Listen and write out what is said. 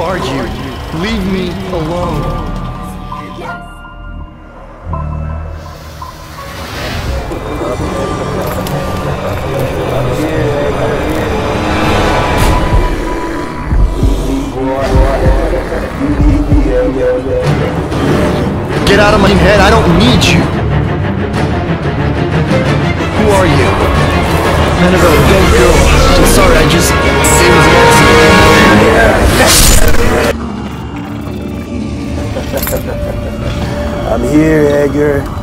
are you? Leave me alone. Get out of my head, I don't need you. Who are you? Annabelle, don't go. I'm sorry, I just... I'm here, Edgar.